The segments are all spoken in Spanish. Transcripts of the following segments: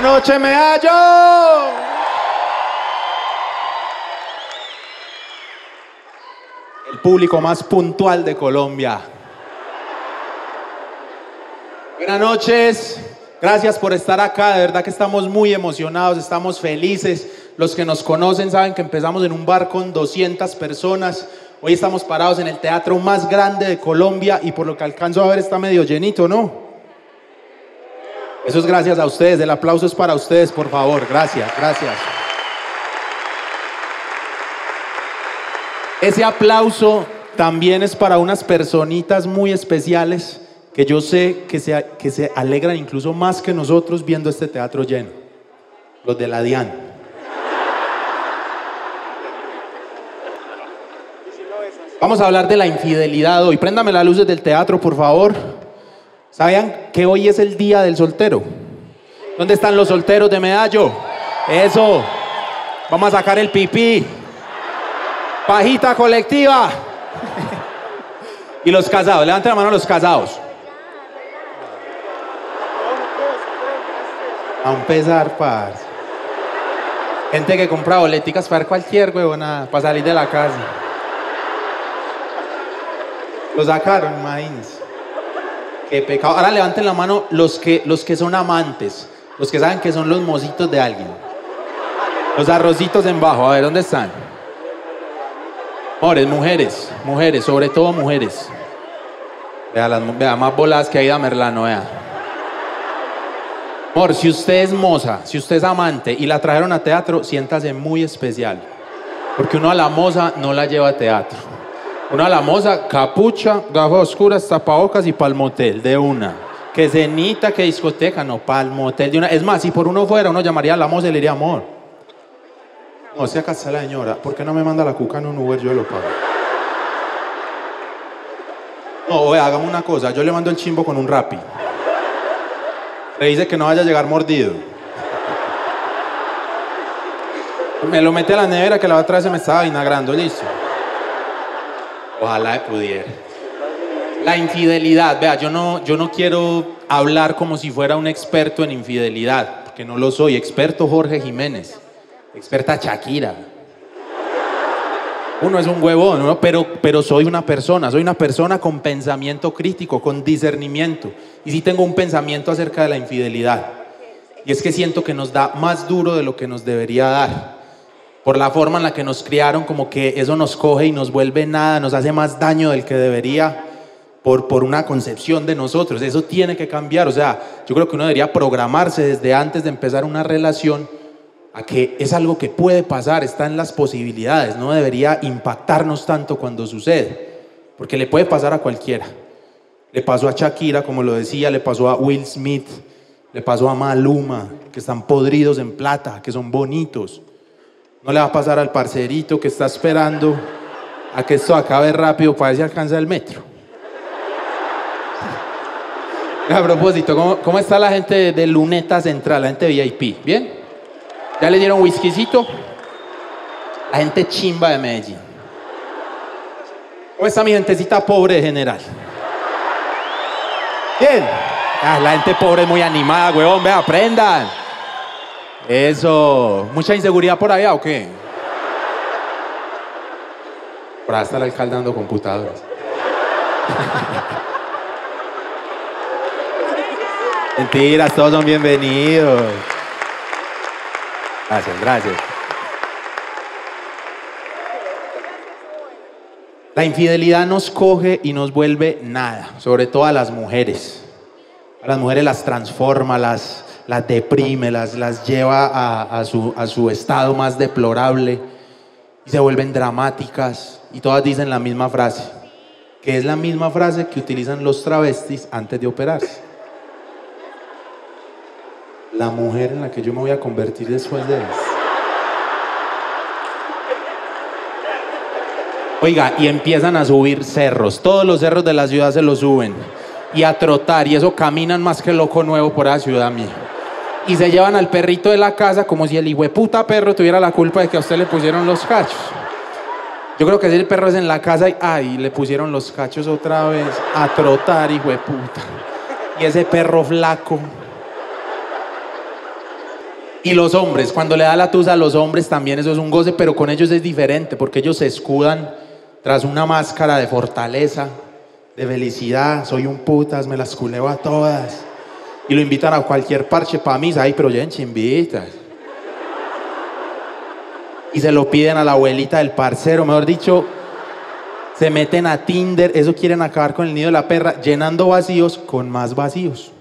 Buenas noches, me hallo. El público más puntual de Colombia. Buenas noches. Gracias por estar acá. De verdad que estamos muy emocionados, estamos felices. Los que nos conocen saben que empezamos en un bar con 200 personas. Hoy estamos parados en el teatro más grande de Colombia y por lo que alcanzo a ver está medio llenito, ¿no? Eso es gracias a ustedes. El aplauso es para ustedes, por favor. Gracias, gracias. Ese aplauso también es para unas personitas muy especiales que yo sé que se, que se alegran incluso más que nosotros viendo este teatro lleno. Los de la DIAN. Vamos a hablar de la infidelidad hoy. Préndame las luces del teatro, por favor. ¿Sabían que hoy es el día del soltero? ¿Dónde están los solteros de Medallo? Eso. Vamos a sacar el pipí. Pajita colectiva. y los casados. Levanten la mano a los casados. A empezar, parce. Gente que compra boleticas para cualquier huevona, para salir de la casa. Lo sacaron, imagínense. Qué pecado. Ahora levanten la mano los que, los que son amantes, los que saben que son los mositos de alguien. Los arrocitos en bajo, a ver, ¿dónde están? Mujeres, mujeres, mujeres, sobre todo mujeres. Vea, las, vea más bolas que hay de Merlano, vea. Amor, si usted es moza, si usted es amante y la trajeron a teatro, siéntase muy especial. Porque uno a la moza no la lleva a teatro. Uno a la moza, capucha, gafas oscuras, tapabocas y palmotel, de una. Que cenita, que discoteca, no, palmotel de una. Es más, si por uno fuera, uno llamaría a la moza y le diría, amor. No, acá está la señora, ¿por qué no me manda la cuca en un Uber? Yo lo pago. No, oye, hagamos una cosa, yo le mando el chimbo con un rapi. Le dice que no vaya a llegar mordido. Me lo mete a la nevera que la otra vez se me estaba vinagrando, listo. Ojalá pudiera. La infidelidad, vea, yo no, yo no quiero hablar como si fuera un experto en infidelidad, porque no lo soy. Experto Jorge Jiménez, experta Shakira. Uno es un huevón, ¿no? pero, pero soy una persona, soy una persona con pensamiento crítico, con discernimiento. Y sí tengo un pensamiento acerca de la infidelidad. Y es que siento que nos da más duro de lo que nos debería dar. Por la forma en la que nos criaron, como que eso nos coge y nos vuelve nada, nos hace más daño del que debería por, por una concepción de nosotros. Eso tiene que cambiar. O sea, yo creo que uno debería programarse desde antes de empezar una relación a que es algo que puede pasar, está en las posibilidades, no debería impactarnos tanto cuando sucede, porque le puede pasar a cualquiera. Le pasó a Shakira, como lo decía, le pasó a Will Smith, le pasó a Maluma, que están podridos en plata, que son bonitos. No le va a pasar al parcerito que está esperando a que esto acabe rápido para ver si alcanza el metro. A propósito, ¿cómo, cómo está la gente de, Luneta Central, la gente VIP? ¿Bien? ¿Ya le dieron whiskycito? La gente chimba de Medellín. ¿Cómo está mi gentecita pobre de general? Bien. Ah, la gente pobre es muy animada, huevón. Vea, aprendan. Eso. ¿Mucha inseguridad por allá o qué? Por ahí está el alcalde dando computadoras. Mentiras, todos son bienvenidos. Gracias, gracias. La infidelidad nos coge y nos vuelve nada, sobre todo a las mujeres. A las mujeres las transforma, las, las deprime, las, las lleva a, su, a su estado más deplorable y se vuelven dramáticas y todas dicen la misma frase, que es la misma frase que utilizan los travestis antes de operarse. La mujer en la que yo me voy a convertir después de eso. Oiga, y empiezan a subir cerros. Todos los cerros de la ciudad se los suben. Y a trotar. Y eso caminan más que loco nuevo por la ciudad mía. Y se llevan al perrito de la casa como si el puta perro tuviera la culpa de que a usted le pusieron los cachos. Yo creo que si el perro es en la casa y ay, le pusieron los cachos otra vez a trotar, hijo puta. Y ese perro flaco. Y los hombres, cuando le da la tusa a los hombres también eso es un goce, pero con ellos es diferente porque ellos se escudan tras una máscara de fortaleza, de felicidad. Soy un putas, me las culeo a todas. Y lo invitan a cualquier parche para mí, ay, pero ya en chimbitas. Y se lo piden a la abuelita del parcero, mejor dicho, se meten a Tinder, eso quieren acabar con el nido de la perra, llenando vacíos con más vacíos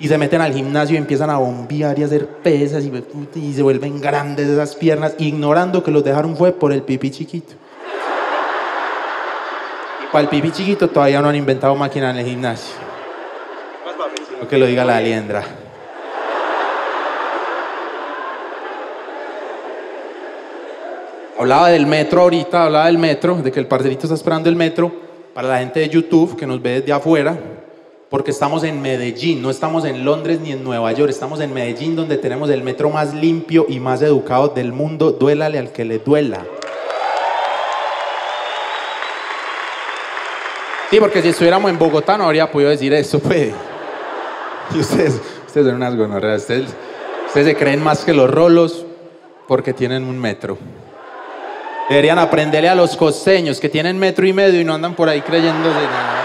y se meten al gimnasio y empiezan a bombear y hacer pesas y, se vuelven grandes esas piernas, ignorando que los dejaron fue por el pipí chiquito. Y para el pipí chiquito todavía no han inventado máquina en el gimnasio. Lo que lo diga la aliendra. Hablaba del metro ahorita, hablaba del metro, de que el parcerito está esperando el metro. Para la gente de YouTube que nos ve desde afuera, porque estamos en Medellín, no estamos en Londres ni en Nueva York, estamos en Medellín donde tenemos el metro más limpio y más educado del mundo, duélale al que le duela. Sí, porque si estuviéramos en Bogotá no habría podido decir eso, pues. Y ustedes, ustedes son unas gonorreas, ustedes, se creen más que los rolos porque tienen un metro. Deberían aprenderle a los costeños que tienen metro y medio y no andan por ahí creyéndose nada.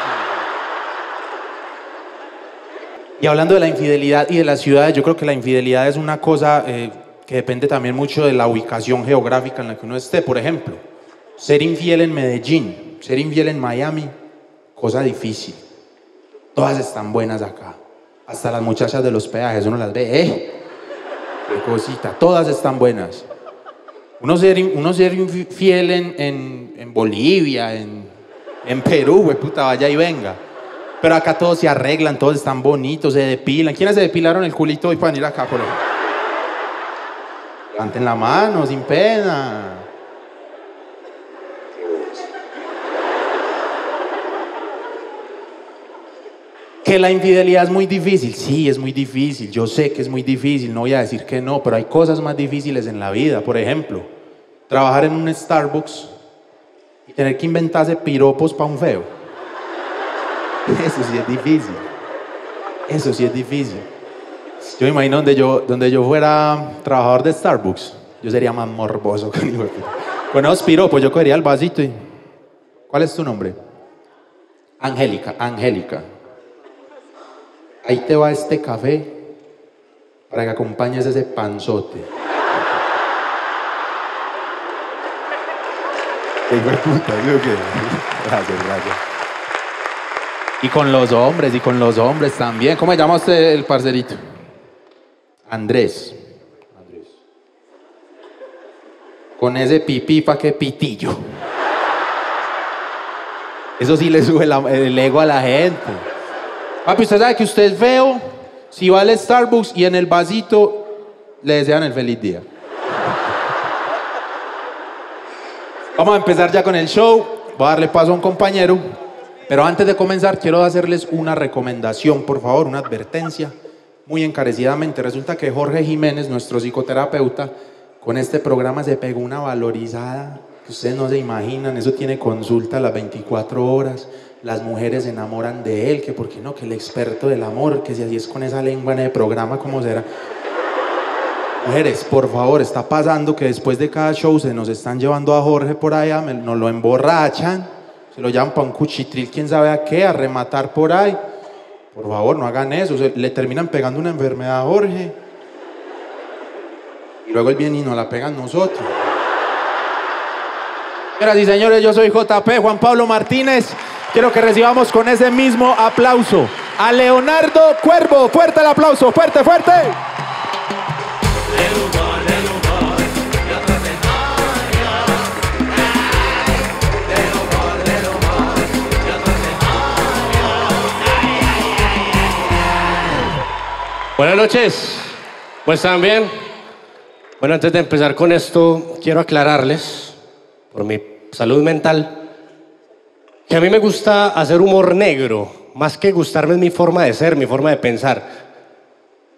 Y hablando de la infidelidad y de las ciudades, yo creo que la infidelidad es una cosa eh, que depende también mucho de la ubicación geográfica en la que uno esté. Por ejemplo, ser infiel en Medellín, ser infiel en Miami, cosa difícil. Todas están buenas acá. Hasta las muchachas de los peajes, uno las ve, ¡eh! ¡Qué cosita! Todas están buenas. Uno ser, uno ser infiel en, en, Bolivia, en, en Perú, güey, puta, vaya y venga. Pero acá todos se arreglan, todos están bonitos, se depilan. ¿Quiénes se depilaron el culito hoy para venir acá, por Levanten la mano, sin pena. Que la infidelidad es muy difícil. Sí, es muy difícil. Yo sé que es muy difícil. No voy a decir que no, pero hay cosas más difíciles en la vida. Por ejemplo, trabajar en un Starbucks y tener que inventarse piropos para un feo. Eso sí es difícil. Eso sí es difícil. Yo me imagino donde yo, donde yo fuera trabajador de Starbucks, yo sería más morboso hijo Bueno, aspiro, pues yo cogería el vasito y. ¿Cuál es tu nombre? Angélica, Angélica. Ahí te va este café para que acompañes ese panzote. Gracias, gracias. Y con los hombres, y con los hombres también. ¿Cómo se llama usted el parcerito? Andrés. Andrés. Con ese pipí, ¿pa' qué pitillo? Eso sí le sube el ego a la gente. Papi, usted sabe que usted es feo. Si va al Starbucks y en el vasito le desean el feliz día. Vamos a empezar ya con el show. Voy a darle paso a un compañero pero antes de comenzar, quiero hacerles una recomendación, por favor, una advertencia, muy encarecidamente. Resulta que Jorge Jiménez, nuestro psicoterapeuta, con este programa se pegó una valorizada ustedes no se imaginan. Eso tiene consulta a las 24 horas. Las mujeres se enamoran de él, que por qué no, que el experto del amor, que si así es con esa lengua en el programa, ¿cómo será? Mujeres, por favor, está pasando que después de cada show se nos están llevando a Jorge por allá, nos lo emborrachan se lo llaman para un cuchitril, quién sabe a qué, a rematar por ahí. Por favor, no hagan eso. le terminan pegando una enfermedad a Jorge. Y luego él viene y nos la pegan nosotros. Señoras señores, yo soy JP Juan Pablo Martínez. Quiero que recibamos con ese mismo aplauso a Leonardo Cuervo. Fuerte el aplauso, fuerte, fuerte. Buenas noches. Pues también, bueno, antes de empezar con esto, quiero aclararles, por mi salud mental, que a mí me gusta hacer humor negro, más que gustarme es mi forma de ser, mi forma de pensar.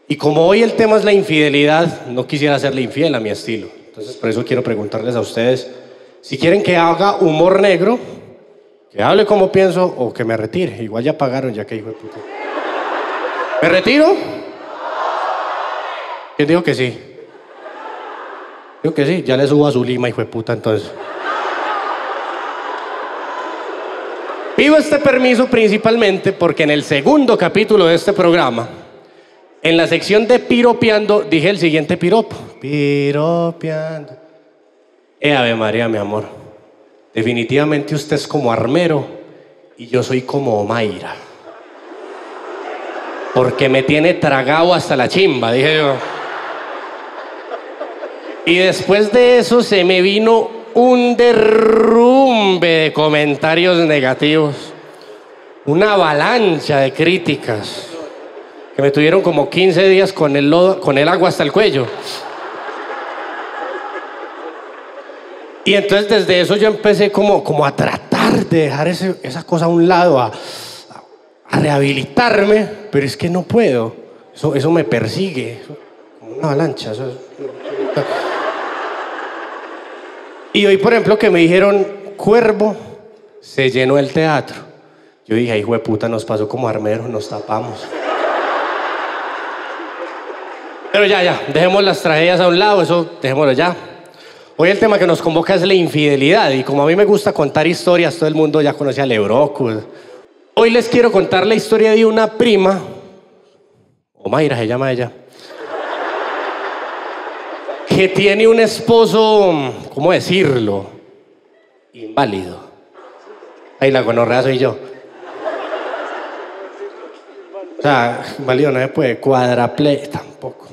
Y como hoy el tema es la infidelidad, no quisiera serle infiel a mi estilo. Entonces, por eso quiero preguntarles a ustedes, si quieren que haga humor negro, que hable como pienso o que me retire. Igual ya pagaron, ya que hijo de puta. ¿Me retiro? ¿Quién dijo que sí? Creo que sí, ya le subo a su lima, hijo de puta, entonces. Pido este permiso principalmente porque en el segundo capítulo de este programa, en la sección de piropeando, dije el siguiente piropo. Piropeando. Eh, Ave María, mi amor. Definitivamente usted es como armero y yo soy como Mayra. Porque me tiene tragado hasta la chimba, dije yo. Y después de eso se me vino un derrumbe de comentarios negativos, una avalancha de críticas que me tuvieron como 15 días con el, lodo, con el agua hasta el cuello. Y entonces desde eso yo empecé como, como a tratar de dejar ese- esa cosa a un lado, a, rehabilitarme, pero es que no puedo. Eso, me persigue, una avalancha. Y hoy, por ejemplo, que me dijeron, Cuervo, se llenó el teatro. Yo dije, hijo de puta, nos pasó como armeros, nos tapamos. Pero ya, ya, dejemos las tragedias a un lado, eso dejémoslo ya. Hoy el tema que nos convoca es la infidelidad y como a mí me gusta contar historias, todo el mundo ya conoce a Lebroco. Hoy les quiero contar la historia de una prima, o Mayra se llama ella, que tiene un esposo, ¿cómo decirlo? Inválido. Ahí la gonorrea soy yo. O sea, inválido no se puede, cuadraple tampoco.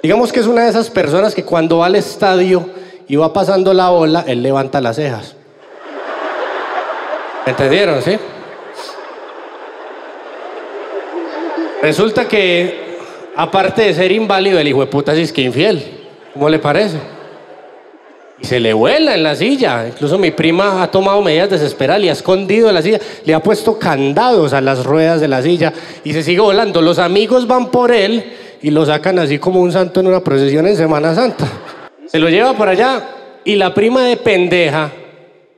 Digamos que es una de esas personas que cuando va al estadio y va pasando la ola, él levanta las cejas. ¿Me entendieron, sí? Resulta que, aparte de ser inválido, el hijo de puta es que infiel. ¿Cómo le parece? Y se le vuela en la silla. Incluso mi prima ha tomado medidas desesperadas, le ha escondido en la silla, le ha puesto candados a las ruedas de la silla y se sigue volando. Los amigos van por él y lo sacan así como un santo en una procesión en Semana Santa. Se lo lleva por allá y la prima de pendeja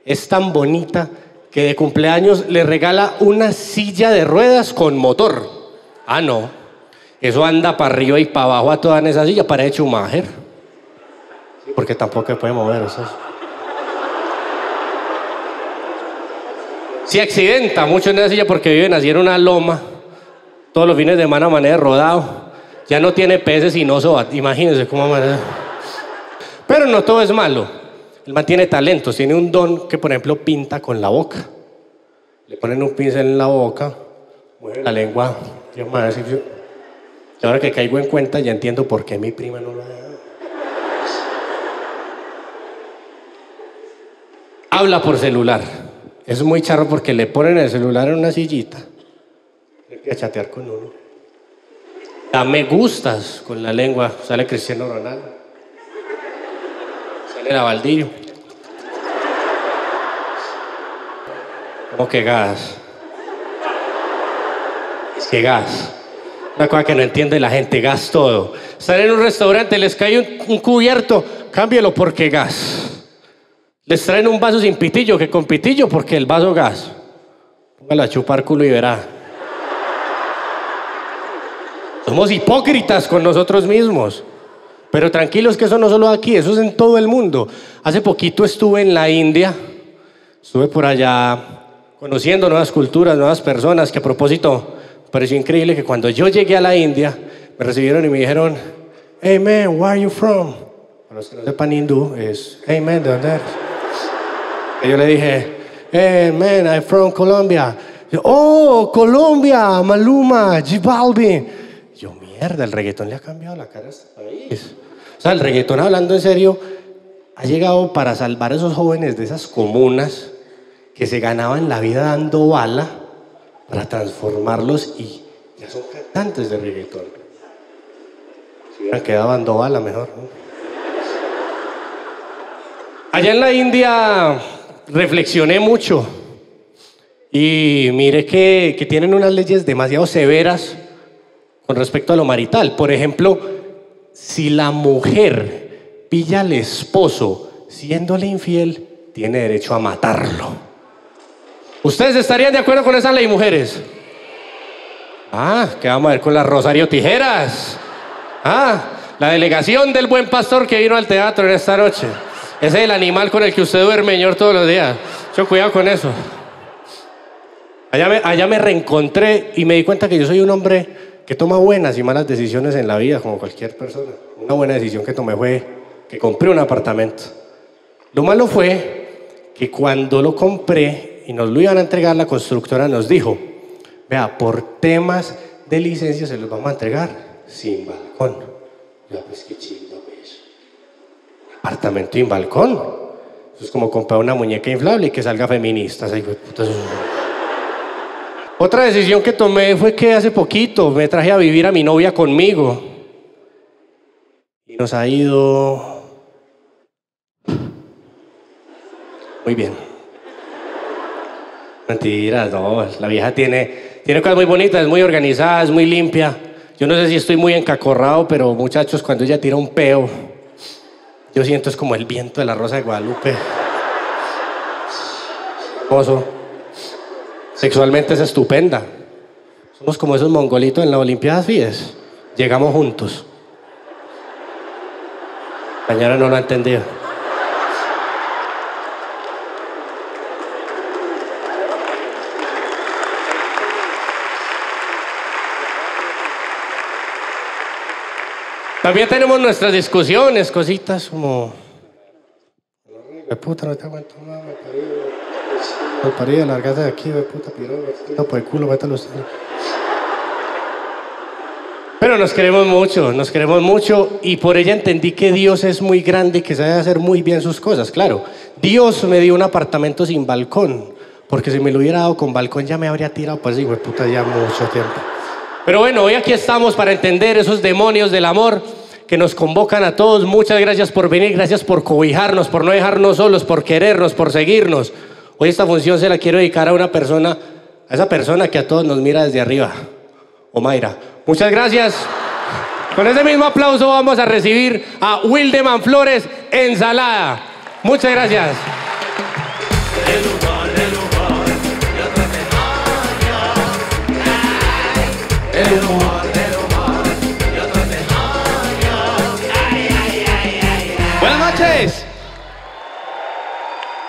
es tan bonita que de cumpleaños le regala una silla de ruedas con motor. Ah, no. Eso anda para arriba y para abajo a toda en esa silla, para Schumacher. Porque tampoco se puede mover. Eso Se accidenta mucho en esa silla porque viven así en una loma. Todos los fines de semana manera rodado. Ya no tiene peces y no soba. Imagínense cómo amanece. Pero no todo es malo. Él mantiene talentos. Tiene un don que, por ejemplo, pinta con la boca. Le ponen un pincel en la boca, mueve la lengua. Madre, y ahora que caigo en cuenta, ya entiendo por qué mi prima no lo hace. Habla por celular. Es muy charro porque le ponen el celular en una sillita. Que chatear con uno. Da me gustas con la lengua. Sale Cristiano Ronaldo. Sale la Valdillo. ¿Cómo que gas? Es que gas. Una cosa que no entiende la gente, gas todo. Están en un restaurante, les cae un, un cubierto, cámbielo porque gas. Les traen un vaso sin pitillo, que con pitillo porque el vaso gas. Póngalo a chupar culo y verá. Somos hipócritas con nosotros mismos. Pero tranquilos que eso no solo aquí, eso es en todo el mundo. Hace poquito estuve en la India, estuve por allá conociendo nuevas culturas, nuevas personas, que a propósito, pareció increíble que cuando yo llegué a la India, me recibieron y me dijeron, hey man, where are you from? Para los que no sepan hindú, es, hey man, ¿de dónde yo le dije, hey I'm from Colombia. Oh, Colombia, Maluma, J Balvin. Yo, mierda, el reggaetón le ha cambiado la cara a este país. O sea, el reggaetón, hablando en serio, ha llegado para salvar a esos jóvenes de esas comunas que se ganaban la vida dando bala para transformarlos y ya son cantantes de reggaetón. Si hubieran quedado mejor. Allá en la India reflexioné mucho y mire que, que tienen unas leyes demasiado severas con respecto a lo marital. Por ejemplo, si la mujer pilla al esposo siéndole infiel, tiene derecho a matarlo. ¿Ustedes estarían de acuerdo con esa ley, mujeres? Ah, ¿qué vamos a ver con las Rosario Tijeras? Ah, La delegación del buen pastor que vino al teatro en esta noche. Ese es el animal con el que usted duerme, señor, todos los días. Yo cuidado con eso. Allá me, allá me reencontré y me di cuenta que yo soy un hombre que toma buenas y malas decisiones en la vida, como cualquier persona. Una buena decisión que tomé fue que compré un apartamento. Lo malo fue que cuando lo compré y nos lo iban a entregar, la constructora nos dijo, vea, por temas de licencia se los vamos a entregar sin balcón. Ya, pues qué chido, pues. Apartamento sin balcón. Eso es como comprar una muñeca inflable y que salga feminista. Eso- Otra decisión que tomé fue que hace poquito me traje a vivir a mi novia conmigo. Y nos ha ido muy bien. Mentiras, no. La vieja tiene, tiene cosas muy bonitas, es muy organizada, es muy limpia. Yo no sé si estoy muy encacorrado, pero muchachos, cuando ella tira un peo, yo siento es como el viento de la rosa de Guadalupe. Hermoso. Sexualmente es estupenda. Somos como esos mongolitos en la Olimpiadas Fides. Llegamos juntos. Mañana no lo ha entendido. También tenemos nuestras discusiones, cositas como. Puta, no te aguanto más, me parí. Me parí, de aquí, de puta, no por el culo. Pero nos queremos mucho, nos queremos mucho y por ella entendí que Dios es muy grande y que sabe hacer muy bien sus cosas. Claro, Dios me dio un apartamento sin balcón, porque si me lo hubiera dado con balcón ya me habría tirado, pues digo, puta, ya mucho tiempo. Pero bueno, hoy aquí estamos para entender esos demonios del amor que nos convocan a todos. Muchas gracias por venir, gracias por cobijarnos, por no dejarnos solos, por querernos, por seguirnos. Hoy esta función se la quiero dedicar a una persona, a esa persona que a todos nos mira desde arriba. Omaira, muchas gracias. Con ese mismo aplauso vamos a recibir a Wildeman Flores Ensalada. Muchas gracias. Buenas noches.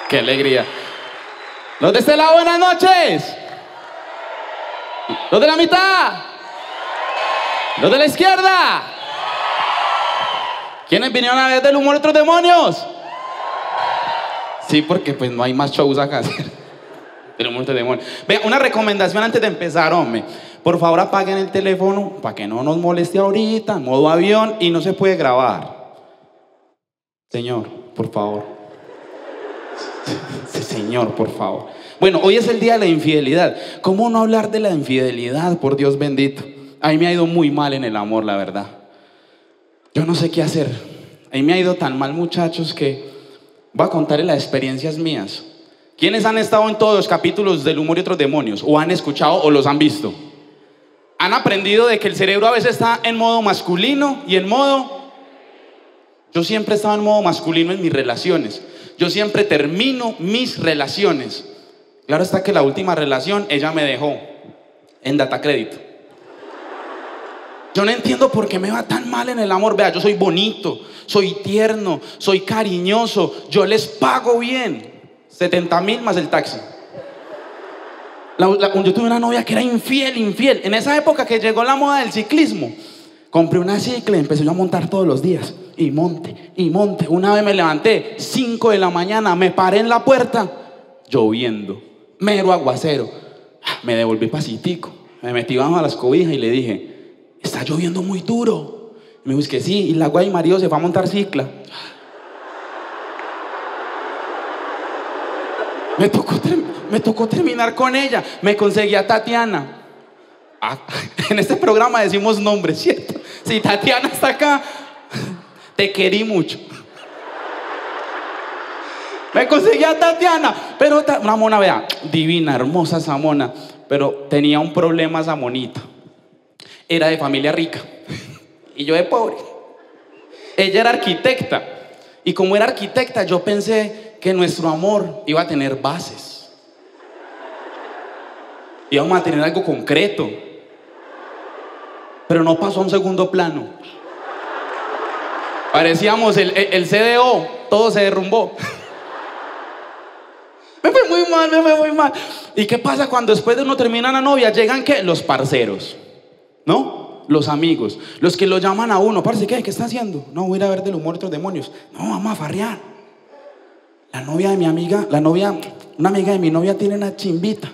Qué alegría. Los de este lado, buenas noches. Los de la mitad. Los de la izquierda. ¿Quiénes vinieron a ver del humor otros demonios? Sí, porque pues no hay más shows acá. Del humor otros demonios. Vea, una recomendación antes de empezar, hombre. Por favor, apaguen el teléfono para que no nos moleste ahorita, modo avión, y no se puede grabar. Señor, por favor. Señor, por favor. Bueno, hoy es el día de la infidelidad. ¿Cómo no hablar de la infidelidad, por Dios bendito? A mí me ha ido muy mal en el amor, la verdad. Yo no sé qué hacer. A mí me ha ido tan mal, muchachos, que voy a contarles las experiencias mías. ¿Quiénes han estado en todos los capítulos del humor y otros demonios? ¿O han escuchado o los han visto? ¿Han aprendido de que el cerebro a veces está en modo masculino y en modo yo siempre he estado en modo masculino en mis relaciones. Yo siempre termino mis relaciones. Claro está que la última relación ella me dejó en data crédito. Yo no entiendo por qué me va tan mal en el amor. Vea, yo soy bonito, soy tierno, soy cariñoso, yo les pago bien. 70 mil más el taxi. La- yo tuve una novia que era infiel, infiel. En esa época que llegó la moda del ciclismo, compré una cicla y empecé yo a montar todos los días. Y monte, y monte. Una vez me levanté, 5 de la mañana, me paré en la puerta, lloviendo, mero aguacero. Ah, Me devolví pasitico, me metí bajo las cobijas y le dije, está lloviendo muy duro. Me dijo, "Es que sí, y la guay marido se fue a montar cicla. Me tocó, me tocó terminar con ella. Me conseguí a Tatiana. Ah, en este programa decimos nombres, ¿cierto? Si Tatiana está acá, te querí mucho. Me conseguí a Tatiana, pero una mona, vea, divina, hermosa esa mona, pero tenía un problema esa monita. Era de familia rica y yo de pobre. Ella era arquitecta y como era arquitecta yo pensé que nuestro amor iba a tener bases. Íbamos a tener algo concreto. Pero no pasó a un segundo plano. Parecíamos el, el, CDO, todo se derrumbó. Me fue muy mal, me fue muy mal. ¿Y qué pasa cuando después de uno termina la novia? Llegan qué? Los parceros, ¿no? Los amigos, los que lo llaman a uno. Parce, ¿qué? ¿Qué está haciendo? No, voy a ir a ver de otros demonios. No, vamos a farrear. La novia de mi amiga, la novia, una amiga de mi novia tiene una chimbita.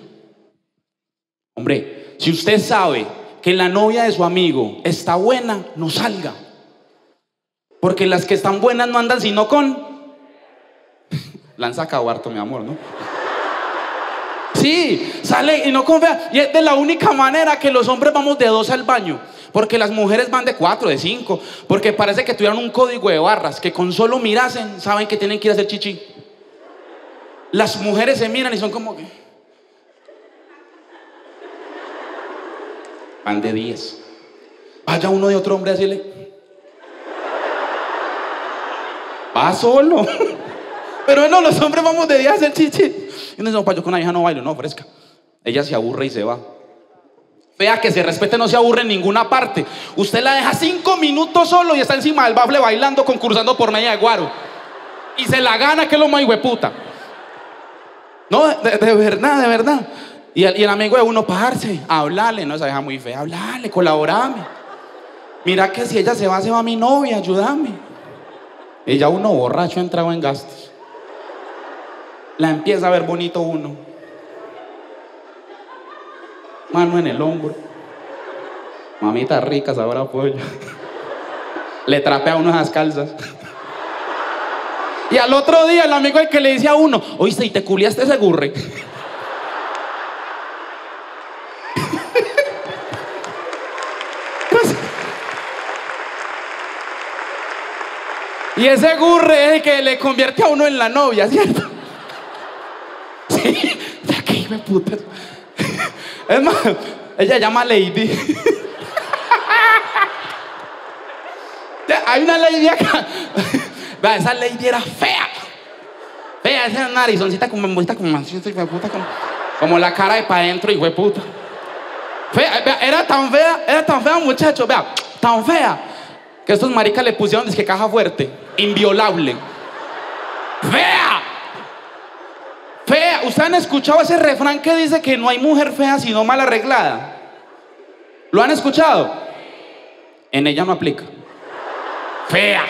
Hombre, si usted sabe que la novia de su amigo está buena, no salga. Porque las que están buenas no andan sino con la han sacado harto, mi amor, ¿no? Sí, sale y no confía. Y es de la única manera que los hombres vamos de dos al baño. Porque las mujeres van de cuatro, de cinco. Porque parece que tuvieran un código de barras. Que con solo mirasen saben que tienen que ir a hacer chichi. Las mujeres se miran y son como que. Van de diez. Vaya uno de otro hombre a decirle. Va solo. Pero no, los hombres vamos de día a hacer chichi. Y no, pa, yo con la hija no bailo, no, fresca. Ella se aburre y se va. Vea que se respete, no se aburre en ninguna parte. Usted la deja cinco minutos solo y está encima del bafle bailando, concursando por media de guaro. Y se la gana, que es lo más hueputa. No, de, verdad, de verdad. Y el, amigo de uno, pararse, hablarle, no, esa deja muy fea, hablarle, colaborame. Mira que si ella se va, se va mi novia, ayúdame. Ella uno borracho entraba en gastos la empieza a ver bonito uno. Mano en el hombro. Mamita rica, sabrá pollo. Le trapea uno esas calzas. Y al otro día el amigo el que le dice a uno, oíste, ¿y te culiaste ese gurre? Y ese gurre es el que le convierte a uno en la novia, ¿cierto? ¿De qué hijo de puta? Es más, ella llama Lady. Hay una lady acá. Vea, esa lady era fea. Fea, esa narizoncita como bonita, como, como, como la cara de para adentro, hijo de puta. Fea, vea, era tan fea, era tan fea, muchacho, vea, tan fea, que estos maricas le pusieron, que caja fuerte, inviolable. Fea. Fea, ¿ustedes han escuchado ese refrán que dice que no hay mujer fea sino mal arreglada? ¿Lo han escuchado? En ella no aplica. Fea.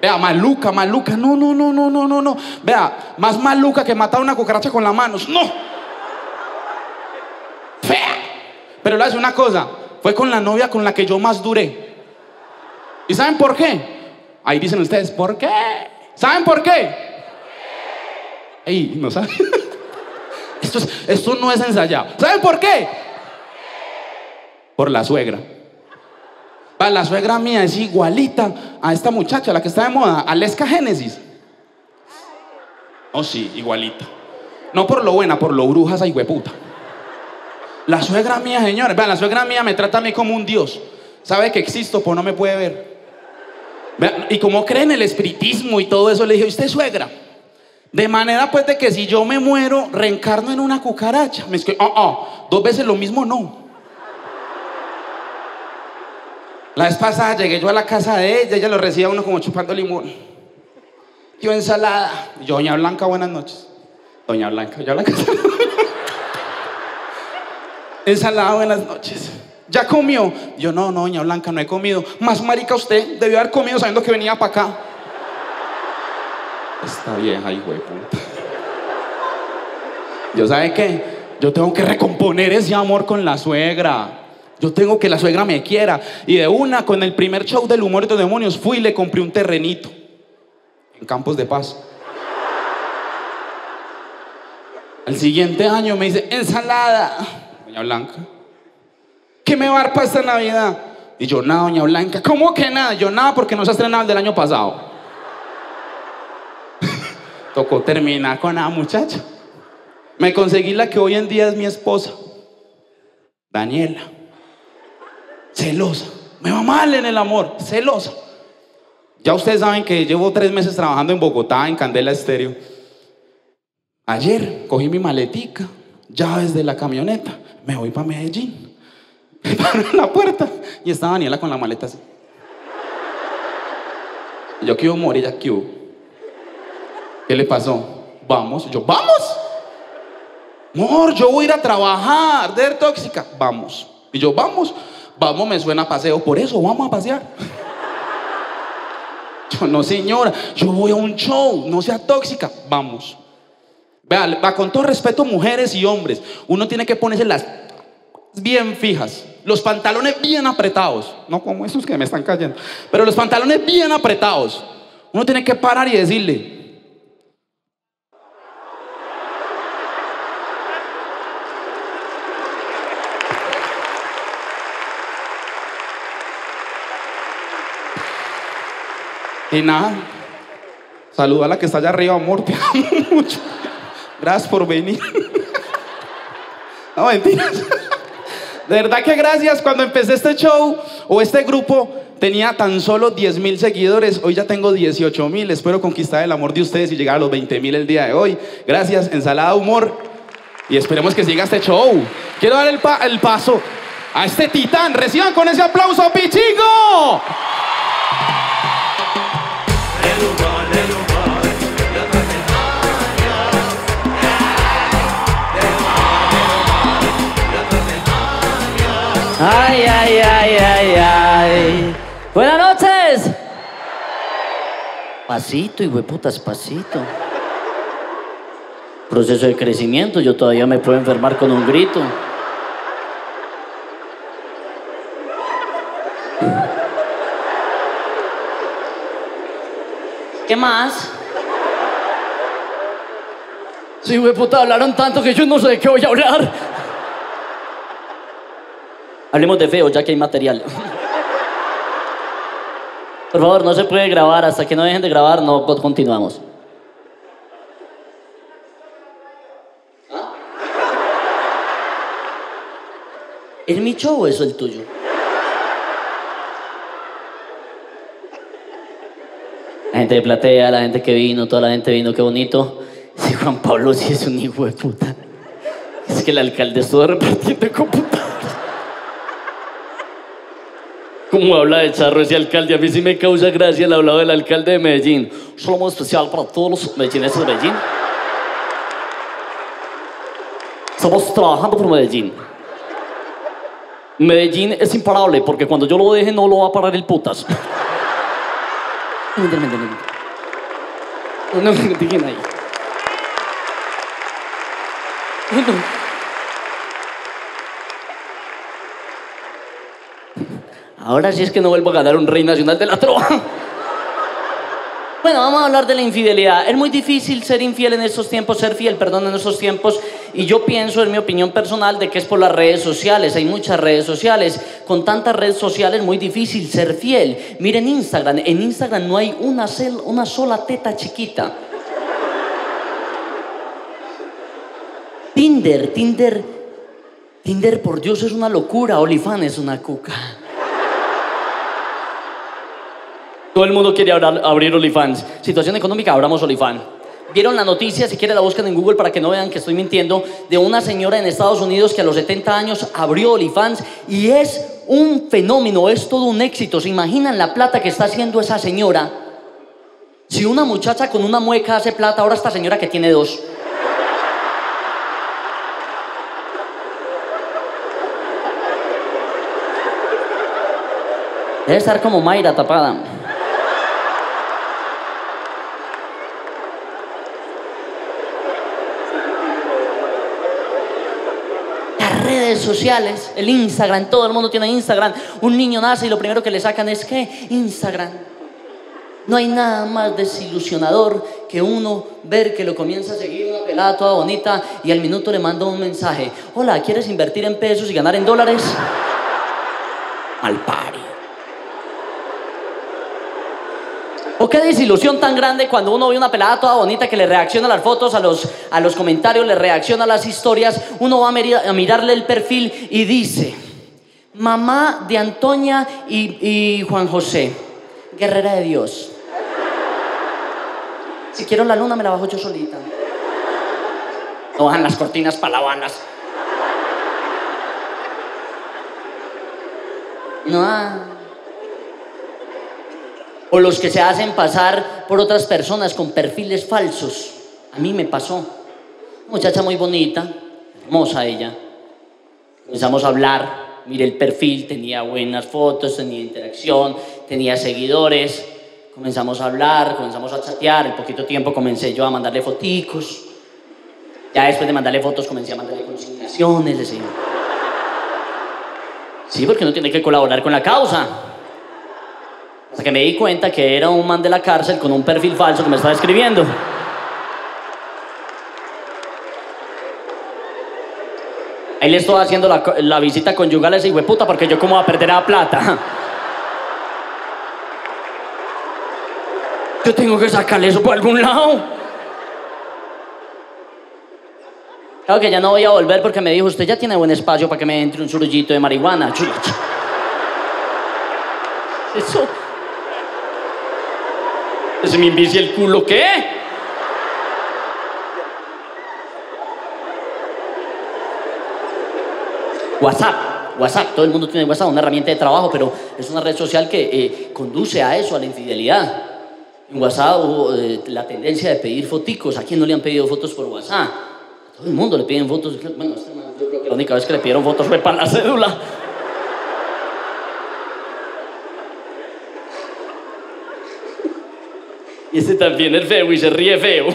Vea, maluca, maluca. No, no, no, no, no, no, no. Vea, más maluca que matar una cucaracha con las manos. No. Fea. Pero le hace una cosa. Fue con la novia con la que yo más duré. ¿Y saben por qué? Ahí dicen ustedes, ¿por qué? ¿Saben por qué? Ey, no saben. Esto, es, no es ensayado. ¿Saben por qué? Por la suegra. La suegra mía es igualita a esta muchacha, la que está de moda, Aleska Génesis. Oh, sí, igualita. No por lo buena, por lo bruja esa hueputa. La suegra mía, señores, la suegra mía me trata a mí como un dios. Sabe que existo, pues no me puede ver. Y como cree en el espiritismo y todo eso, le dije, ¿usted suegra? De manera pues de que si yo me muero, reencarno en una cucaracha. Me dice, oh, oh, dos veces lo mismo no. La vez pasada llegué yo a la casa de ella, ella lo recibía uno como chupando limón. Yo ensalada. Yo, doña Blanca, buenas noches. Doña Blanca, doña Blanca. ensalada, buenas noches. ¿Ya comió? Yo, no, no, doña Blanca, no he comido. Más marica usted, debió haber comido sabiendo que venía para acá. Esta vieja, hijo de puta. Yo, ¿sabe qué? Yo tengo que recomponer ese amor con la suegra. Yo tengo que la suegra me quiera. Y de una, con el primer show del humor de los demonios, fui y le compré un terrenito en Campos de Paz. Al siguiente año me dice, ensalada. Doña Blanca, ¿qué me va a dar para esta Navidad? Y yo, nada, doña Blanca, ¿cómo que nada? Yo, nada, porque no se ha el del año pasado. Tocó terminar con la muchacha. Me conseguí la que hoy en día es mi esposa, Daniela. Celosa. Me va mal en el amor, celosa. Ya ustedes saben que llevo tres meses trabajando en Bogotá, en Candela Estéreo. Ayer cogí mi maletica, llaves de la camioneta, me voy para Medellín. La puerta y estaba Daniela con la maleta así. Yo quiero morir, ya quiero. ¿Qué le pasó? Vamos. Yo, vamos. Amor, yo voy a ir a trabajar, de tóxica. Vamos. Y yo, vamos. Vamos, me suena a paseo. Por eso, vamos a pasear. Yo, no, señora, yo voy a un show, no sea tóxica. Vamos. Vea, va con todo respeto, mujeres y hombres. Uno tiene que ponerse las bien fijas, los pantalones bien apretados, no como esos que me están cayendo, pero los pantalones bien apretados. Uno tiene que parar y decirle, Y nada, saluda a la que está allá arriba, amor, te. Gracias por venir. No, mentiras. De verdad que gracias. Cuando empecé este show o este grupo tenía tan solo 10 mil seguidores. Hoy ya tengo 18 mil. Espero conquistar el amor de ustedes y llegar a los 20 mil el día de hoy. Gracias, ensalada humor. Y esperemos que siga este show. Quiero dar el, pa- el paso a este titán. Reciban con ese aplauso a Ay, ay, ay, ay, ay. Buenas noches. Pasito, y putas, pasito. Proceso de crecimiento, yo todavía me puedo enfermar con un grito. ¿Qué más? Sí, puta, hablaron tanto que yo no sé de qué voy a hablar. Hablemos de feo, ya que hay material. Por favor, no se puede grabar. Hasta que no dejen de grabar, no co- continuamos. ¿Es mi show o es el tuyo? La gente de platea, la gente que vino, toda la gente vino, qué bonito. Sí, Juan Pablo sí es un hijo de puta. Es que el alcalde estuvo repartiendo computadores. Como habla de charro ese alcalde, a mí sí me causa gracia el hablado del alcalde de Medellín. Solo muy especial para todos los medellineses de Medellín. Estamos trabajando por Medellín. Medellín es imparable porque cuando yo lo deje no lo va a parar el putas. No. No, no. No, no. Ahora sí es que no vuelvo a ganar un rey nacional de la trova. Bueno, vamos a hablar de la infidelidad. Es muy difícil ser infiel en estos tiempos, ser fiel, perdón, en estos tiempos. Y yo pienso, en mi opinión personal, de que es por las redes sociales. Hay muchas redes sociales. Con tantas redes sociales es muy difícil ser fiel. Miren Instagram. En Instagram no hay una, cel- una sola teta chiquita. Tinder, Tinder. Tinder, por Dios, es una locura. Olifan es una cuca. Todo el mundo quiere abrir OnlyFans. Situación económica, abramos OnlyFans. Vieron la noticia, si quieren la buscan en Google para que no vean que estoy mintiendo, de una señora en Estados Unidos que a los 70 años abrió OnlyFans y es un fenómeno, es todo un éxito. ¿Se imaginan la plata que está haciendo esa señora? Si una muchacha con una mueca hace plata, ahora esta señora que tiene dos. Debe estar como Mayra tapada. Las redes sociales, el Instagram, todo el mundo tiene Instagram. Un niño nace y lo primero que le sacan es que Instagram. No hay nada más desilusionador que uno ver que lo comienza a seguir una pelada toda bonita y al minuto le manda un mensaje. Hola, ¿quieres invertir en pesos y ganar en dólares? Al pari. O qué desilusión tan grande cuando uno ve una pelada toda bonita que le reacciona a las fotos, a los, a los comentarios, le reacciona a las historias. Uno va a, mirarle el perfil y dice, mamá de Antonia y, Juan José, guerrera de Dios. Si quiero la luna me la bajo yo solita. No bajan las cortinas palavanas. No. O los que se hacen pasar por otras personas con perfiles falsos. A mí me pasó. Muchacha muy bonita, hermosa ella. Comenzamos a hablar. Mire el perfil, tenía buenas fotos, tenía interacción, tenía seguidores. Comenzamos a hablar, comenzamos a chatear. En poquito tiempo comencé yo a mandarle foticos. Ya después de mandarle fotos comencé a mandarle consignaciones. decía. Sí, porque uno tiene que colaborar con la causa. Hasta que me di cuenta que era un man de la cárcel con un perfil falso que me estaba escribiendo. Ahí le estoy haciendo la, visita conyugal a ese puta porque yo cómo voy a perder la plata. Yo tengo que sacarle eso por algún lado. Claro que ya no voy a volver porque me dijo, usted ya tiene buen espacio para que me entre un surullito de marihuana. Eso. Ese me envicia el culo, ¿qué? WhatsApp. WhatsApp, todo el mundo tiene WhatsApp, una herramienta de trabajo, pero es una red social que eh, conduce a eso, a la infidelidad. En WhatsApp hubo eh, la tendencia de pedir foticos. ¿A quién no le han pedido fotos por WhatsApp? A todo el mundo le piden fotos. Bueno, este yo creo que la única vez que le pidieron fotos fue para la cédula. Y este también es feo y se ríe feo.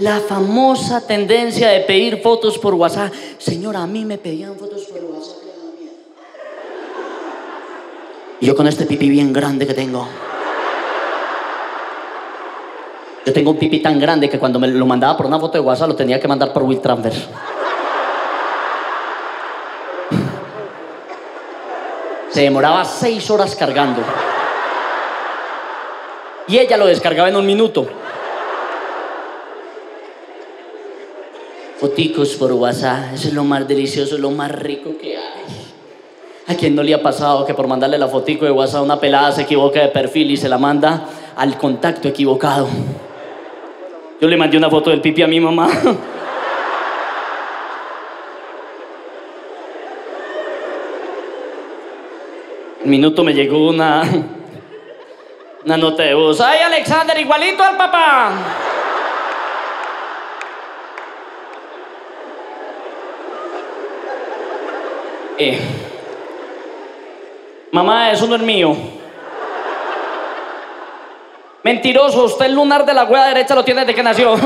La famosa tendencia de pedir fotos por WhatsApp. Señora, a mí me pedían fotos por WhatsApp. Y yo con este pipí bien grande que tengo. Yo tengo un pipí tan grande que cuando me lo mandaba por una foto de WhatsApp lo tenía que mandar por WeTransfer. Se demoraba seis horas cargando. Y ella lo descargaba en un minuto. Foticos por WhatsApp, eso es lo más delicioso, lo más rico que hay. ¿A quién no le ha pasado que por mandarle la fotico de WhatsApp una pelada se equivoca de perfil y se la manda al contacto equivocado? Yo le mandé una foto del pipi a mi mamá. Un minuto me llegó una, una nota de voz. ¡Ay, Alexander, igualito al papá! Eh, mamá, eso no es mío. Mentiroso, usted el lunar de la hueá derecha lo tiene desde que nació.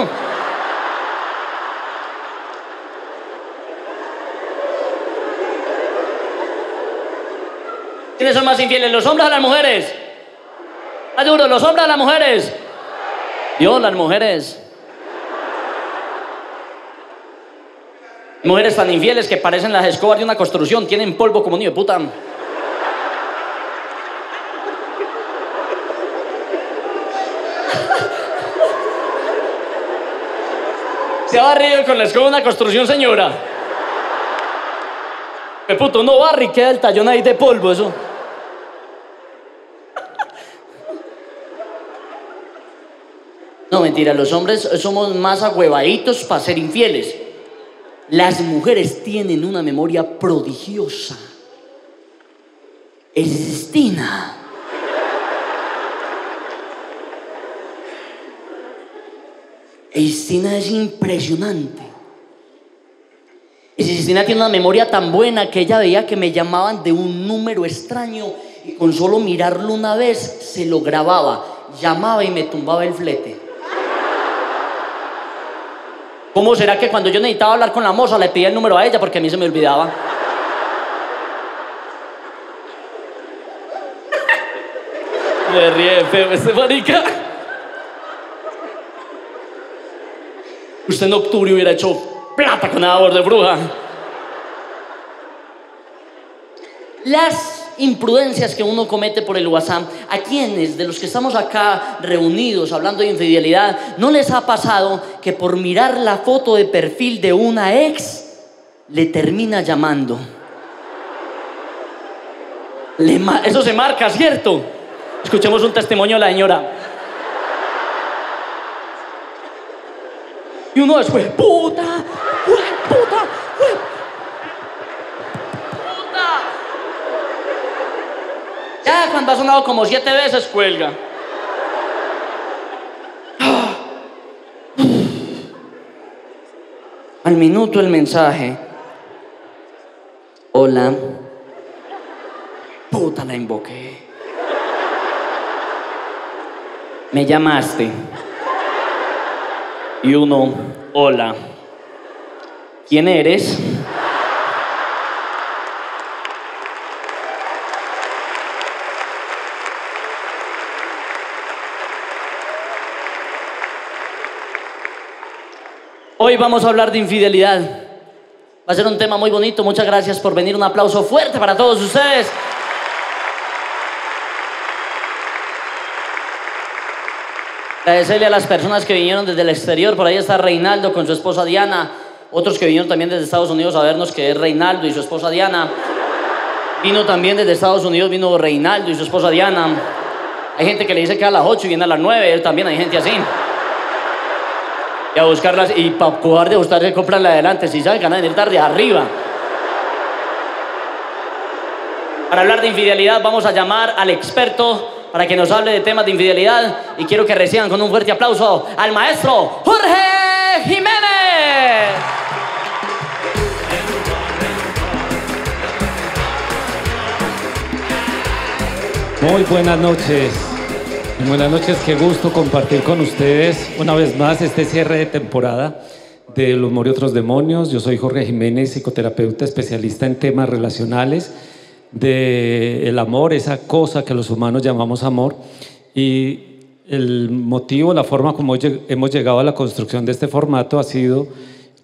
¿Quiénes son más infieles, los hombres o las mujeres? Más duro, los hombres o las mujeres. Dios, las mujeres. Mujeres tan infieles que parecen las escobas de una construcción, tienen polvo como niño de puta. Se ha barrido con la escoba de una construcción, señora. Que puto, no barri, queda el tallón ahí de polvo, eso. No, mentira, los hombres somos más agüevaditos para ser infieles. Las mujeres tienen una memoria prodigiosa. Estina. Estina es impresionante. Estina tiene una memoria tan buena que ella veía que me llamaban de un número extraño y con solo mirarlo una vez se lo grababa. Llamaba y me tumbaba el flete. ¿Cómo será que cuando yo necesitaba hablar con la moza le pedía el número a ella porque a mí se me olvidaba? Me ríe feo este marica. Usted en octubre hubiera hecho plata con nada de bruja. Las imprudencias que uno comete por el WhatsApp, a quienes de los que estamos acá reunidos hablando de infidelidad, ¿no les ha pasado que por mirar la foto de perfil de una ex le termina llamando? Eso se marca, ¿cierto? Escuchemos un testimonio de la señora. Y uno después, puta, puta, cuando ha sonado como siete veces, cuelga. Al minuto el mensaje. Hola. Puta, la invoqué. Me llamaste. Y uno, hola. ¿Quién eres? Hoy vamos a hablar de infidelidad. Va a ser un tema muy bonito. Muchas gracias por venir. Un aplauso fuerte para todos ustedes. Agradecerle a las personas que vinieron desde el exterior. Por ahí está Reinaldo con su esposa Diana. Otros que vinieron también desde Estados Unidos a vernos, que es Reinaldo y su esposa Diana. Vino también desde Estados Unidos, vino Reinaldo y su esposa Diana. Hay gente que le dice que a las 8 y viene a las 9. Él también hay gente así. Y a buscarlas, y para jugar de buscar, compran la adelante. Si saben que van a venir tarde, arriba. Para hablar de infidelidad, vamos a llamar al experto para que nos hable de temas de infidelidad. Y quiero que reciban con un fuerte aplauso al maestro Jorge Jiménez. Muy buenas noches. Buenas noches, qué gusto compartir con ustedes una vez más este cierre de temporada de Los Humor y otros demonios. Yo soy Jorge Jiménez, psicoterapeuta especialista en temas relacionales de el amor, esa cosa que los humanos llamamos amor. Y el motivo, la forma como hemos llegado a la construcción de este formato ha sido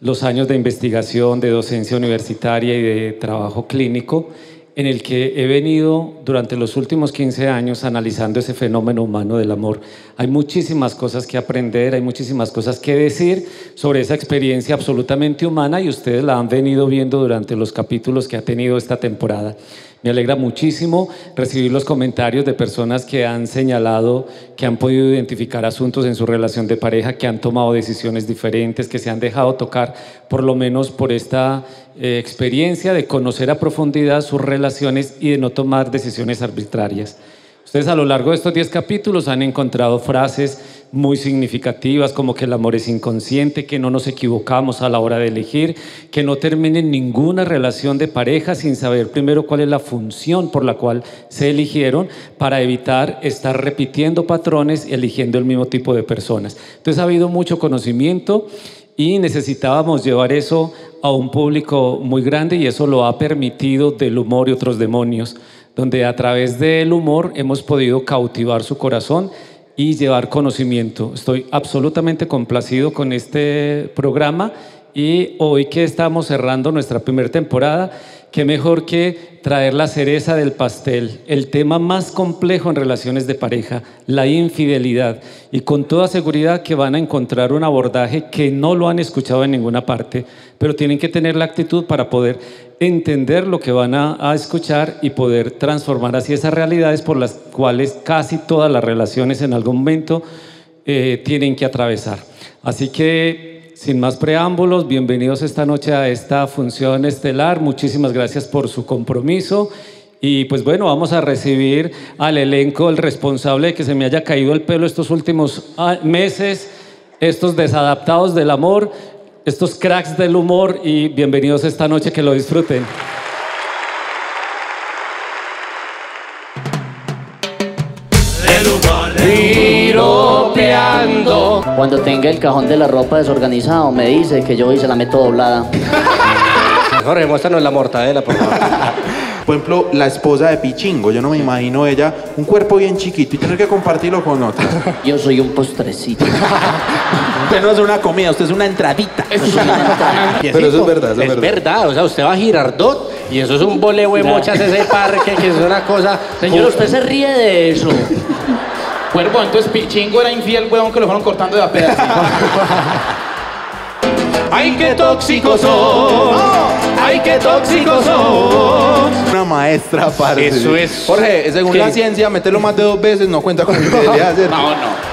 los años de investigación, de docencia universitaria y de trabajo clínico en el que he venido durante los últimos 15 años analizando ese fenómeno humano del amor. Hay muchísimas cosas que aprender, hay muchísimas cosas que decir sobre esa experiencia absolutamente humana y ustedes la han venido viendo durante los capítulos que ha tenido esta temporada. Me alegra muchísimo recibir los comentarios de personas que han señalado que han podido identificar asuntos en su relación de pareja, que han tomado decisiones diferentes, que se han dejado tocar por lo menos por esta eh, experiencia de conocer a profundidad sus relaciones y de no tomar decisiones arbitrarias. Ustedes a lo largo de estos 10 capítulos han encontrado frases muy significativas como que el amor es inconsciente, que no nos equivocamos a la hora de elegir, que no terminen ninguna relación de pareja sin saber primero cuál es la función por la cual se eligieron para evitar estar repitiendo patrones y eligiendo el mismo tipo de personas. Entonces ha habido mucho conocimiento y necesitábamos llevar eso a un público muy grande y eso lo ha permitido del humor y otros demonios, donde a través del humor hemos podido cautivar su corazón y llevar conocimiento. Estoy absolutamente complacido con este programa y hoy que estamos cerrando nuestra primera temporada, qué mejor que traer la cereza del pastel, el tema más complejo en relaciones de pareja, la infidelidad. Y con toda seguridad que van a encontrar un abordaje que no lo han escuchado en ninguna parte, pero tienen que tener la actitud para poder entender lo que van a, escuchar y poder transformar así esas realidades por las cuales casi todas las relaciones en algún momento eh, tienen que atravesar. Así que, sin más preámbulos, bienvenidos esta noche a esta función estelar. Muchísimas gracias por su compromiso. Y pues bueno, vamos a recibir al elenco, el responsable de que se me haya caído el pelo estos últimos ah, meses, estos desadaptados del amor estos cracks del humor y bienvenidos esta noche, que lo disfruten. Cuando tenga el cajón de la ropa desorganizado, me dice que yo hoy se la meto doblada. Jorge, muéstranos la mortadela, por favor. Por ejemplo, la esposa de Pichingo, yo no me imagino ella, un cuerpo bien chiquito y tener que compartirlo con otra. Yo soy un postrecito. usted no es una comida, usted es una entradita. Eso es una Pero eso es verdad, eso es Es verdad. verdad, o sea, usted va a Girardot y eso es un boleo de mochas ese parque, que es una cosa... Señor, usted se ríe de eso. Cuervo, entonces Pichingo era infiel, huevón, que lo fueron cortando de a pedazos. ¡Ay, qué tóxicos son! ¡Ay, qué tóxicos son! Una maestra, parce. Eso es- Jorge, según ¿Qué? la ciencia, meterlo más de dos veces no cuenta con infidelidad, ¿cierto? No, no.